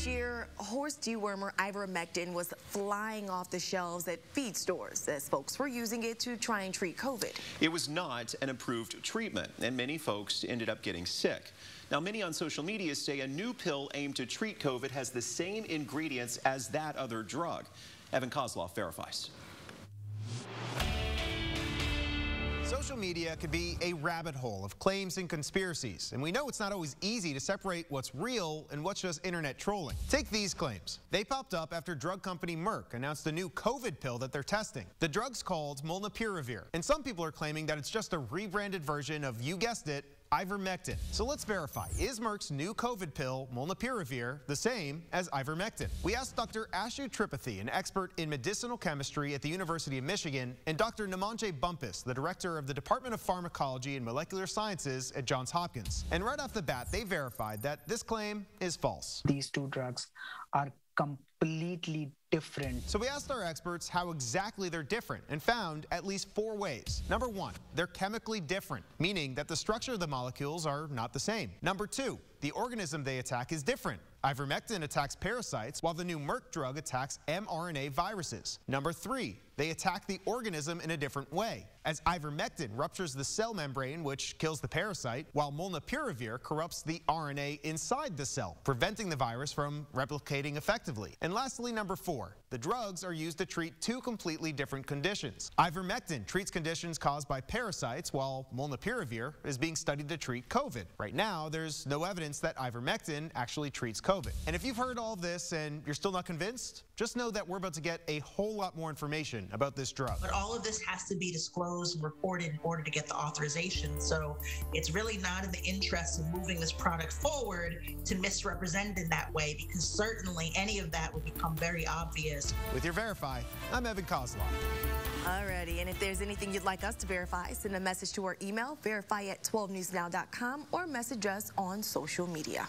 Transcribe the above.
Last year, horse dewormer ivermectin was flying off the shelves at feed stores as folks were using it to try and treat COVID. It was not an approved treatment, and many folks ended up getting sick. Now, many on social media say a new pill aimed to treat COVID has the same ingredients as that other drug. Evan Koslof verifies. Social media could be a rabbit hole of claims and conspiracies, and we know it's not always easy to separate what's real and what's just internet trolling. Take these claims. They popped up after drug company Merck announced a new COVID pill that they're testing. The drug's called Molnupiravir, and some people are claiming that it's just a rebranded version of, you guessed it, ivermectin. So let's verify, is Merck's new COVID pill, molnupiravir, the same as ivermectin? We asked Dr. Ashu Tripathi, an expert in medicinal chemistry at the University of Michigan, and Dr. Namandjé Bumpus, the director of the Department of Pharmacology and Molecular Sciences at Johns Hopkins. And right off the bat, they verified that this claim is false. These two drugs are completely different. So we asked our experts how exactly they're different and found at least four ways. Number one, they're chemically different, meaning that the structure of the molecules are not the same. Number two, the organism they attack is different. Ivermectin attacks parasites, while the new Merck drug attacks mRNA viruses. Number three, they attack the organism in a different way, as ivermectin ruptures the cell membrane, which kills the parasite, while molnupiravir corrupts the RNA inside the cell, preventing the virus from replicating effectively. And lastly, number four, the drugs are used to treat two completely different conditions. Ivermectin treats conditions caused by parasites, while molnupiravir is being studied to treat COVID. Right now, there's no evidence that ivermectin actually treats COVID. And if you've heard all this and you're still not convinced, just know that we're about to get a whole lot more information about this drug. But all of this has to be disclosed and reported in order to get the authorization. So it's really not in the interest of moving this product forward to misrepresent in that way, because certainly any of that would become very obvious with your Verify, I'm Evan Koslof. Alrighty, and if there's anything you'd like us to verify, send a message to our email, verify at 12newsnow.com, or message us on social media.